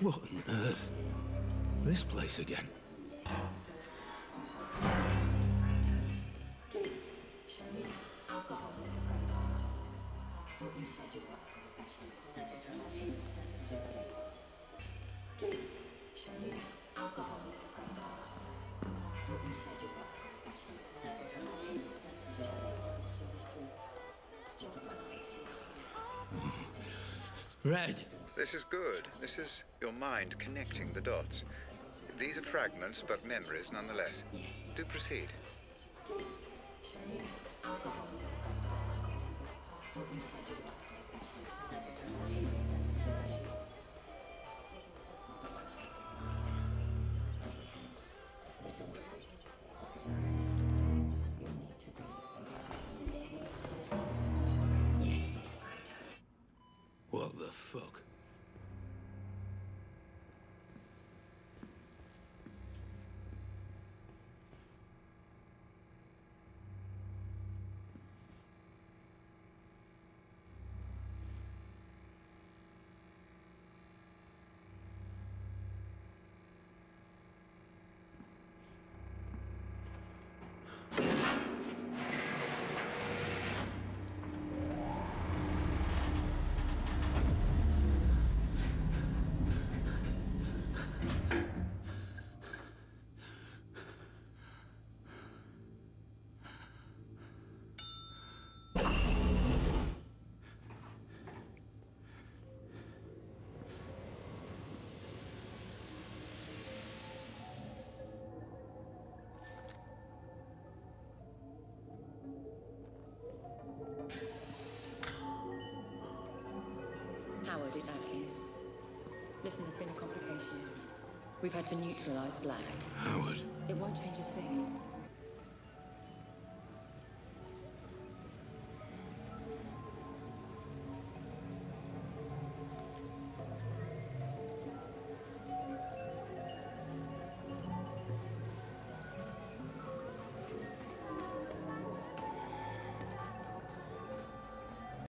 What on earth? This place again? Red. This is good. This is your mind connecting the dots. These are fragments, but memories nonetheless. Do proceed. What the fuck? Howard is Atkins. Listen, there's been a complication. We've had to neutralize Black. Howard. It won't change a thing.